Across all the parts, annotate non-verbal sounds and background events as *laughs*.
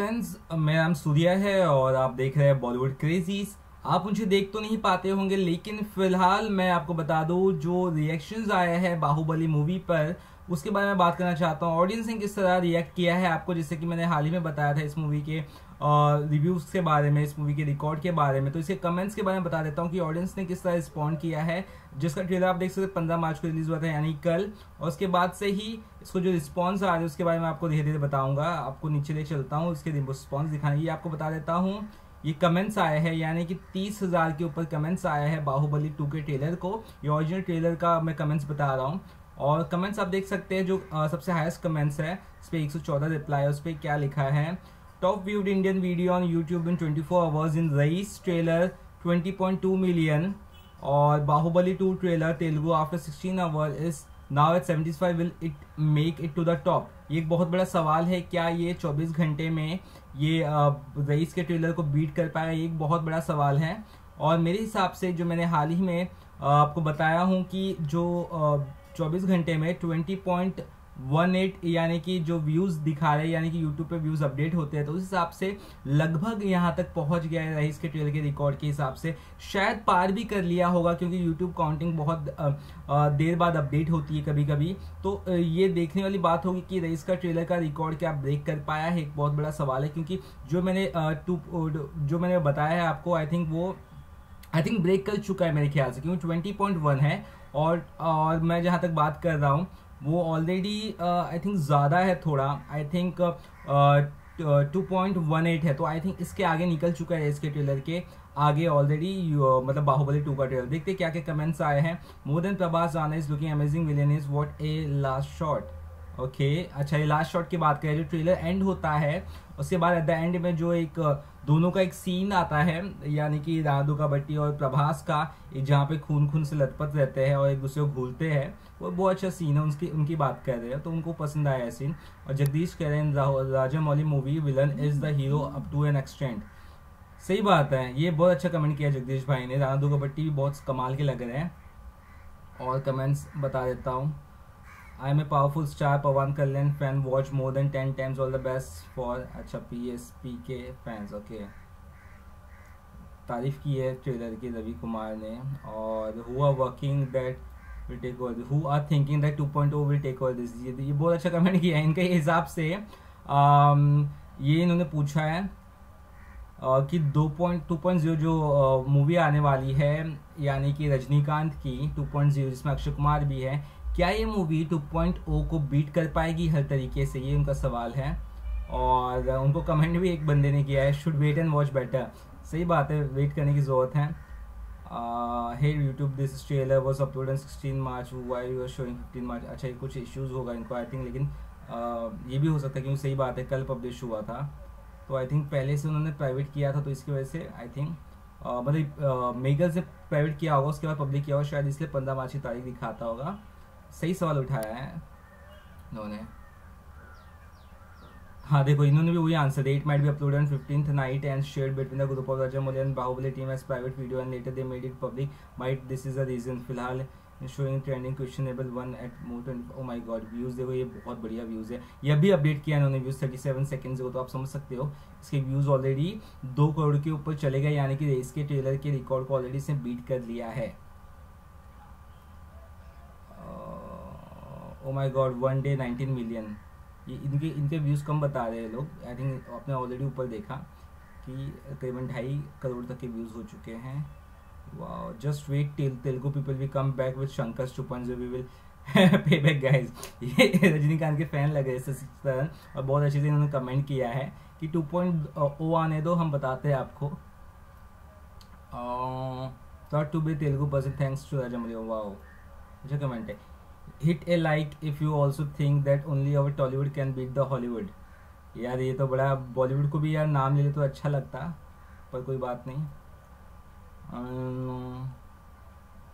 Friends मेरा नाम सूर्या है और आप देख रहे हैं बॉलीवुड क्रेजीज आप मुझे देख तो नहीं पाते होंगे, लेकिन फ़िलहाल मैं आपको बता दूँ, जो रिएक्शंस आया है बाहुबली मूवी पर उसके बारे में बात करना चाहता हूँ। ऑडियंस ने किस तरह रिएक्ट किया है आपको, जैसे कि मैंने हाल ही में बताया था इस मूवी के रिव्यूज़ के बारे में, इस मूवी के रिकॉर्ड के बारे में। तो इसके कमेंट्स के बारे में बता देता हूँ कि ऑडियंस ने किस तरह रिस्पॉन्ड किया है। जिसका ट्रेलर आप देख सकते पंद्रह मार्च को रिलीज़ हुआ था, यानी कल। और उसके बाद से ही इसको जो रिस्पॉन्स आ रहे हैं, उसके बारे में आपको धीरे धीरे बताऊँगा। आपको नीचे ले चलता हूँ, उसके रिस्पॉन्स दिखाने ये आपको बता देता हूँ। ये कमेंट्स आए हैं, यानी कि तीस हज़ार के ऊपर कमेंट्स आया है बाहुबली टू के ट्रेलर को। ये ओरिजिनल ट्रेलर का मैं कमेंट्स बता रहा हूँ। और कमेंट्स आप देख सकते हैं जो आ, सबसे हाईएस्ट कमेंट्स है। उस पर एक सौ चौदह रिप्लाई है उस पर क्या लिखा है? Top viewed Indian video on YouTube in 24 hours in Raees trailer 20.2 million और Baahubali two trailer Telugu after 16 hour is now at 75 will it make it to the top ये एक बहुत बड़ा सवाल है क्या ये 24 घंटे में ये रईस के ट्रेलर को बीट कर पाएगा ये एक बहुत बड़ा सवाल है। और मेरे हिसाब से जो मैंने हाल ही में आपको बताया हूँ कि जो 24 घंटे में 20 पॉइंट वन एट यानी कि जो व्यूज़ दिखा रहे हैं, यानी कि यूट्यूब पे व्यूज़ अपडेट होते हैं तो उस हिसाब से लगभग यहाँ तक पहुँच गया है रईस के ट्रेलर के रिकॉर्ड के हिसाब से। शायद पार भी कर लिया होगा, क्योंकि यूट्यूब काउंटिंग बहुत देर बाद अपडेट होती है कभी कभी तो ये देखने वाली बात होगी कि रईस का ट्रेलर का रिकॉर्ड क्या ब्रेक कर पाया है, एक बहुत बड़ा सवाल है, क्योंकि जो मैंने टू, जो मैंने बताया है आपको आई थिंक वो आई थिंक ब्रेक कर चुका है मेरे ख्याल से, क्योंकि ट्वेंटी पॉइंट वन है और और मैं जहाँ तक बात कर रहा हूँ वो ऑलरेडी आई थिंक ज़्यादा है थोड़ा। I think two point one eight है तो आई थिंक इसके आगे निकल चुका है इसके ट्रेलर के। आगे ऑलरेडी uh, मतलब बाहुबली टू का ट्रेलर देखते क्या क्या कमेंट्स आए हैं। मोर देन प्रभास जाना is looking amazing villain is what a last shot okay अच्छा ये लास्ट शॉट की बात करें, जो ट्रेलर एंड होता है, उसके बाद एट द एंड में जो एक, दोनों का एक सीन आता है, यानी कि राधु का बट्टी और प्रभास का जहाँ पे खून खून से लथपथ रहते हैं और एक दूसरे को घूलते हैं, वो बहुत अच्छा सीन है, उनकी उनकी बात कर रहे हैं तो उनको पसंद आया सीन और जगदीश कह रहे हैं Rajamouli movie villain is the hero up to an extent सही बात है, ये बहुत अच्छा कमेंट किया जगदीश भाई ने, राधु का बट्टी भी बहुत कमाल के लग रहे हैं। और कमेंट्स बता देता हूँ। I am a powerful star Pawan Kalyan fan watch more than ten times all the best for अच्छा P S P K fans okay तारीफ़ की है ट्रेलर की रवि कुमार ने और who are working that will take over who are thinking that two point O will take over this ये बहुत अच्छा कमेंट किया है इनके हिसाब से। आम, ये इन्होंने पूछा है कि दो पॉइंट टू पॉइंट ज़ीरो जो मूवी आने वाली है यानी कि रजनीकांत की टू पॉइंट ज़ीरो जिसमें अक्षय कुमार भी है क्या ये मूवी 2.0 को बीट कर पाएगी हर तरीके से? ये उनका सवाल है। और उनको कमेंट भी एक बंदे ने किया है should wait and watch better सही बात है वेट करने की ज़रूरत है। Hey YouTube this trailer was upload sixteen March why you are showing fifteen March अच्छा कुछ इश्यूज़ होगा इनको आई थिंक लेकिन uh, ये भी हो सकता है क्योंकि सही बात है कल पब्लिश हुआ था। तो आई थिंक पहले से उन्होंने प्राइवेट किया था तो इसकी वजह से आई थिंक मतलब मेगल से प्राइवेट किया होगा, उसके बाद पब्लिक किया होगा, शायद इसलिए पंद्रह मार्च की तारीख दिखाता होगा। सही सवाल उठाया है इन्होंने। हाँ देखो, इन्होंने भी वही answer it might be upload on fifteenth night and share between the group of Rajamouli and Baahubali team as private video and later they made it public might this is the reason फ़िलहाल showing trending questionable one eight more twenty oh my God views देखो ये बहुत बढ़िया views है। ये भी update किया इन्होंने व्यूज़ थर्टी सेवन सेकेंड्स को तो आप समझ सकते हो, इसके व्यूज़ ऑलरेडी दो करोड़ के ऊपर चले गए, यानी कि रेस के ट्रेलर के रिकॉर्ड को ऑलरेडी इसने बीट कर लिया है। ओ my God one day nineteen million ये इनके इनके व्यूज़ कम बता रहे हैं लोग। आई थिंक आपने ऑलरेडी ऊपर देखा कि करीबन ढाई करोड़ तक के व्यूज़ हो चुके हैं। वाह just wait till Telugu people we come back with Shankar two point we will pay back guys ये रजनीकांत के फ़ैन लगे तरह और बहुत अच्छे से इन्होंने कमेंट किया है कि टू पॉइंट ओ आने दो हम बताते हैं आपको। Thought to be Telugu person thanks to Raja wow अच्छा कमेंट है। Hit a like if you also think that only our Tollywood can beat the Hollywood यार, ये तो बड़ा बॉलीवुड को भी यार नाम ले ले तो अच्छा लगता, पर कोई बात नहीं।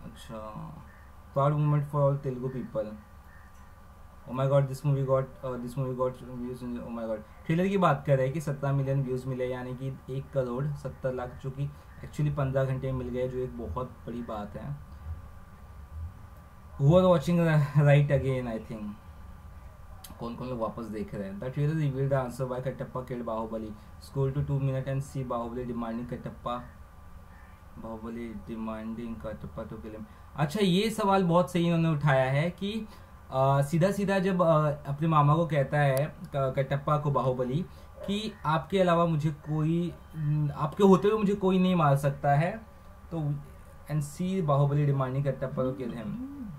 अच्छा proud moment for all Telugu people oh my God this movie got this movie got views oh my God trailer की बात कर रहे हैं कि सत्तर मिलियन व्यूज़ मिले, यानी कि एक करोड़ सत्तर लाख, जो कि एक्चुअली पंद्रह घंटे मिल गए, जो एक बहुत बड़ी बात है। Who are watching right again, i think? कौन कौन लोग वापस देख रहे हैं? The trailer reveal the answer by Kattappa kid Baahubali school to two minute and see Baahubali demanding Kattappa Baahubali demanding Kattappa to kill अच्छा ये सवाल बहुत सही उन्होंने उठाया है कि आ, सीधा सीधा जब आ, अपने मामा को कहता है कटप्पा को बाहुबली कि आपके अलावा मुझे कोई आपके होते हुए मुझे कोई नहीं मार सकता है तो and see Baahubali demanding Kattappa को किल हिम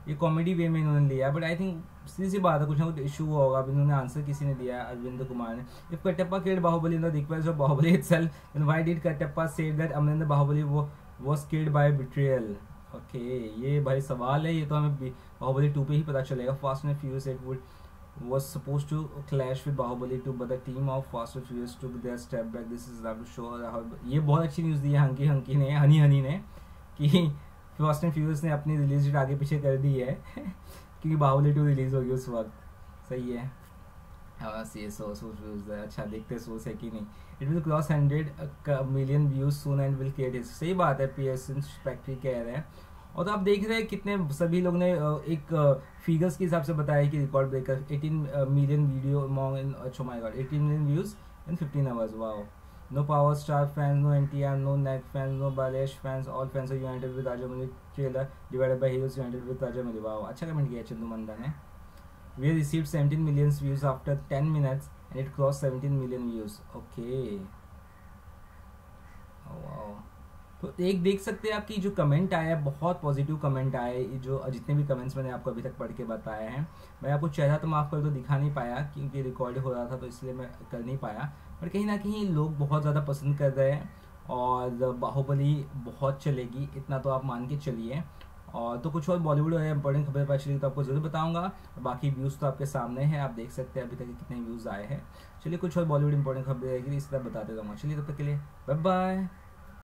ये कॉमेडी वे में इन्होंने लिया बट आई थिंक सीधी सी बात है कुछ ना कुछ इशू हुआ होगा। इन्होंने आंसर किसी ने दिया अरविंद कुमार ने। If Kattappa killed Baahubali in the request of Baahubali itself then why did Kattappa say that Amarinder Baahubali वो was killed by betrayal okay ये भाई सवाल है, ये तो हमें बाहुबली टू पे ही पता चलेगा। Fast and furious it would was supposed to clash with Bahubali 2 but the team of Fast and Furious took their step back. This is to show how ये बहुत अच्छी न्यूज़ दी है, हंकी हंकी ने, हनी हनी ने, कि फास्ट एंड फ्यूरियस ने अपनी release date आगे पीछे कर दी है, *laughs* क्योंकि बाहुबली टू रिलीज़ होगी उस वक्त। सही है। एस अच्छा देखते सोच है कि नहीं। It will cross hundred million views soon and will create सही बात है पी एस फैक्ट्री कह रहे हैं। और तो आप देख रहे हैं कितने सभी लोग ने एक फिगर्स के हिसाब से बताया कि record breaker 18 million video in God 18 million views in 15 hours wow no power star fans no NTR no neck fans no Balesh fans all fans united with Rajamouli trailer divided by heroes united with Rajamouli wow अच्छा comment किया चंदू मंदा ने। We received 17 million views after 10 minutes and it crossed 17 million views. Okay. Oh, wow. तो एक देख सकते हैं आपकी जो कमेंट आया है बहुत पॉजिटिव कमेंट आए जो जितने भी कमेंट्स मैंने आपको अभी तक पढ़ के बताए हैं मैं आपको चेहरा तो माफ़ कर तो दिखा नहीं पाया क्योंकि रिकॉर्ड हो रहा था तो इसलिए मैं कर नहीं पाया। पर कहीं ना कहीं लोग बहुत ज़्यादा पसंद कर रहे हैं और बाहुबली बहुत चलेगी इतना तो आप मान के चलिए। और तो कुछ और बॉलीवुड और इंपॉर्टेंट खबर पता चली तो आपको ज़रूर बताऊँगा। बाकी व्यूज़ तो आपके सामने हैं, आप देख सकते हैं अभी तक कितने व्यूज़ आए हैं। चलिए कुछ और बॉलीवुड इंपॉर्टेंट खबरें रहेगी इस तरह बताते रहूँगा। चलिए तब तक के लिए बाय बाय